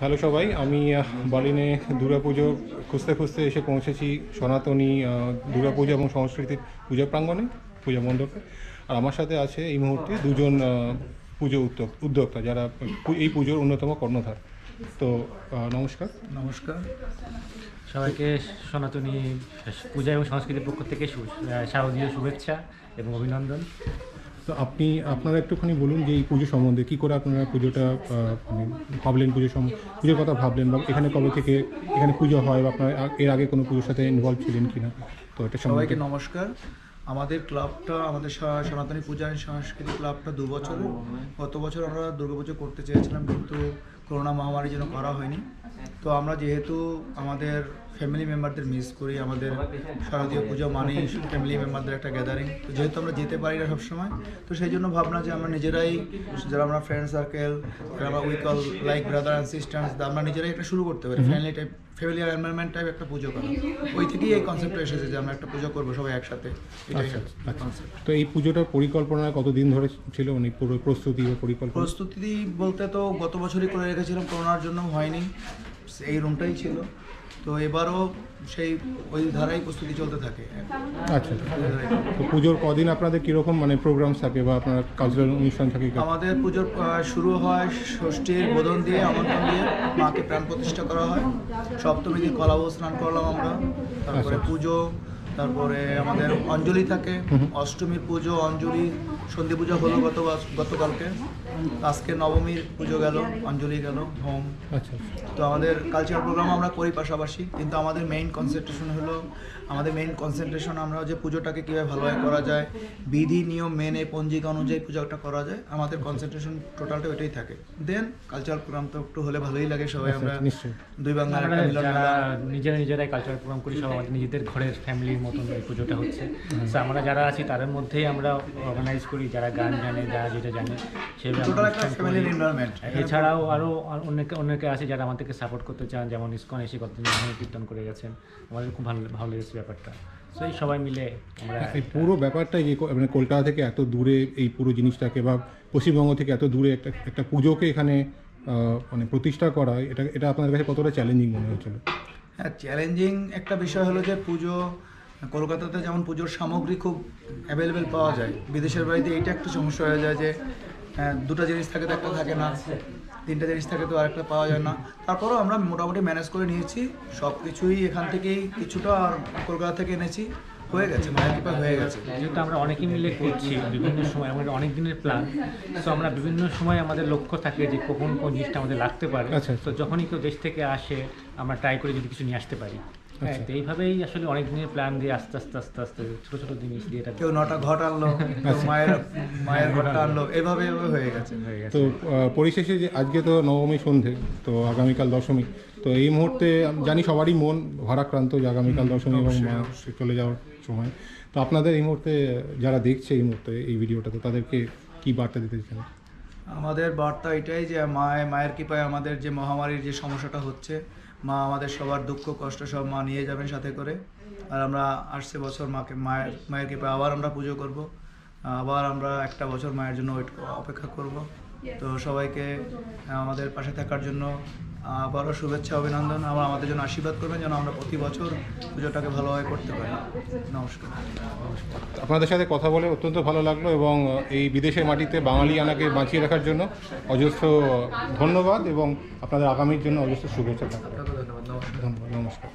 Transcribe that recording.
Hello সবাই, আমি বার্লিনে দুর্গাপুজো খুঁজতে খুঁজতে এসে পৌঁছেছি সনাতনী দুর্গাপুজো এবং সংস্কৃতির পূজা প্রাঙ্গণে, পূজা মণ্ডপে। আর আমার সাথে আছে এই মুহূর্তে দুজন পুজো উদ্যোগ, উদ্যোক্তা যারা এই পুজোর অন্যতম কর্ণধার। তো নমস্কার। নমস্কার। সবাইকে সনাতনী পূজা এবং সংস্কৃতির পক্ষ থেকে শারদীয় শুভেচ্ছা এবং অভিনন্দন। তো আপনি, আপনারা একটুখানি বলুন যে এই পুজো সম্বন্ধে, কী করে আপনারা পুজোটা মানে ভাবলেন পুজো সম, পুজোর কথা ভাবলেন বা এখানে কবে থেকে এখানে পুজো হয় বা আপনারা এর আগে কোনো পুজোর সাথে ইনভলভ ছিলেন কি না তো এটা সবাইকে নমস্কার। আমাদের ক্লাবটা, আমাদের সনাতনী পূজা সাংস্কৃতিক ক্লাবটা দু বছর গত বছর আমরা দুর্গাপুজো করতে চেয়েছিলাম কিন্তু করোনা মহামারীর জন্য করা হয়নি। তো আমরা যেহেতু আমাদের ফ্যামিলি মেম্বারদের মিস করি আমাদের শারদীয় পুজো মানেই ফ্যামিলি মেম্বারদের একটা গ্যাদারিং তো যেহেতু আমরা যেতে পারি না সবসময় তো সেই জন্য ভাবনা যে আমরা নিজেরাই যারা আমরা ফ্রেন্ড সার্কেল যারা আমরা we call like brother and sisters আমরা নিজেরাই একটা শুরু করতে পারি। Family type family environment type একটা পুজো করা। ওই থেকেই এই কনসেপ্টটা এসেছে যে আমরা একটা পুজো করব সবাই একসাথে। এটাই আচ্ছা, আচ্ছা। কনসেপ্ট তো এই পুজোটার পরিকল্পনা কতদিন ধরে ছিল? মানে পুরো প্রস্তুতি বা পরিকল্পনা? প্রস্তুতি বলতে তো গত বছরই করে রেখেছিলাম করোনার জন্য হয়নি। এই রুমটাই ছিল। তো এবারও সেই ওই ধারাই প্রস্তুতি চলতে থাকে। আচ্ছা। তো পুজোর কদিন আপনাদের কীরকম মানে প্রোগ্রাম থাকে বা আপনার কালচারাল অনুষ্ঠান থাকে? আমাদের পুজোর শুরু হয় ষষ্ঠীর বোধন দিয়ে আমন্ত্রণ দিয়ে মাকে প্রাণ প্রতিষ্ঠা করা হয়। সপ্তমী দিন কলাবো স্নান করলাম আমরা। তারপরে আচ্ছা। পুজো তারপরে আমাদের অঞ্জলি থাকে অষ্টমীর পুজো অঞ্জলি সন্ধি পুজো হলো গত গতকালকে। আজকে নবমীর পুজো গেল অঞ্জলি গেল হোম। আচ্ছা তো আমাদের কালচারাল প্রোগ্রাম আমরা করি পাশাপাশি কিন্তু আমাদের মেইন কনসেন্ট্রেশন হলো আমাদের মেইন কনসেন্ট্রেশন আমরা যে পুজোটাকে কীভাবে ভালোভাবে করা যায় বিধি নিয়ম মেনে পঞ্জিকা অনুযায়ী পুজোটা করা যায় আমাদের কনসেন্ট্রেশন টোটালটা ওইটাই থাকে। দেন কালচারাল প্রোগ্রাম তো একটু হলে ভালোই লাগে সবাই আচ্ছা, আমরা নিশ্চয়ই। দুই বাংলার একটা নিজেরা নিজেরাই কালচারাল প্রোগ্রাম করি সবাই নিজেদের ঘরের ফ্যামিলির মতন এই পুজোটা হচ্ছে। তো আমরা যারা আছি তাদের মধ্যেই আমরা অর্গানাইজ করি যারা গান জানে যারা যেটা জানে সেভাবে এছাড়াও আরও অনেকে অনেকে আছে যারা আমাদেরকে সাপোর্ট করতে চান যেমন ইস্কন এসে কতদিন ধরে কীর্তন করে গেছেন। আমাদের খুব ভালো ভালো লেগেছে ব্যাপারটা। তো এই সবাই মিলে আমরা এই পুরো ব্যাপারটাই যে মানে কলকাতা থেকে এত দূরে এই পুরো জিনিসটাকে বা পশ্চিমবঙ্গ থেকে এত দূরে একটা একটা পুজোকে এখানে মানে প্রতিষ্ঠা করা এটা এটা আপনাদের কাছে কতটা চ্যালেঞ্জিং মনে হচ্ছিল? হ্যাঁ চ্যালেঞ্জিং একটা বিষয় হলো যে পুজো কলকাতাতে যেমন পুজোর সামগ্রী খুব অ্যাভেলেবেল পাওয়া যায় বিদেশের বাড়িতে এইটা একটা সমস্যা হয়ে যায় যে দুটো জিনিস থাকে তো একটা থাকে না তিনটা জিনিস থাকে তো আরেকটা পাওয়া যায় না। তারপরেও আমরা মোটামুটি ম্যানেজ করে নিয়েছি সব কিছুই এখান থেকেই কিছুটা আর কলকাতা থেকে এনেছি হয়ে গেছে মায়ের কৃপায় হয়ে গেছে। যেহেতু আমরা অনেকে মিলে করছি বিভিন্ন সময় আমাদের অনেক দিনের প্ল্যান তো আমরা বিভিন্ন সময় আমাদের লক্ষ্য থাকে যে কখন কোন জিনিসটা আমাদের লাগতে পারে। আচ্ছা। তো যখনই কেউ দেশ থেকে আসে আমরা ট্রাই করে যদি কিছু নিয়ে আসতে পারি। হ্যাঁ। আচ্ছা। এইভাবেই আসলে অনেক দিনের প্ল্যান দিয়ে আস্তে আস্তে আস্তে আস্তে ছোটো ছোটো জিনিস দিয়ে এটা কেউ নটা ঘট আনলো কেউ মায়ের মায়ের ঘরটা আনলো এভাবে এভাবে হয়ে গেছে তো পরিশেষে যে আজকে তো নবমী সন্ধে তো আগামীকাল দশমী তো এই মুহূর্তে জানি সবারই মন ভারাক্রান্ত যে আগামীকাল দশমী এবং মা চলে যাওয়ার সময়। তো আপনাদের এই মুহূর্তে যারা দেখছে এই মুহূর্তে এই ভিডিওটা তো তাদেরকে কি বার্তা দিতে চান? আমাদের বার্তা এটাই যে মায়ের মায়ের কৃপায় আমাদের যে মহামারীর যে সমস্যাটা হচ্ছে মা আমাদের সবার দুঃখ, কষ্ট সব মা নিয়ে যাবেন সাথে করে। আর আমরা আসছে বছর মাকে, মায়ের মায়ের কৃপায় আবার আমরা পুজো করব। আবার আমরা একটা বছর মায়ের জন্য ওয়েট অপেক্ষা করব। তো সবাইকে আমাদের পাশে থাকার জন্য আবারও শুভেচ্ছা অভিনন্দন। আবার আমাদের জন্য আশীর্বাদ করবেন যেন আমরা প্রতি বছর পুজোটাকে ভালোভাবে করতে পারি। নমস্কার। আপনাদের সাথে কথা বলে অত্যন্ত ভালো লাগল এবং এই বিদেশের মাটিতে বাঙালি আনাকে বাঁচিয়ে রাখার জন্য অজস্র ধন্যবাদ এবং আপনাদের আগামীর জন্য অজস্র শুভেচ্ছা ধন্যবাদ। নমস্কার। ধন্যবাদ নমস্কার।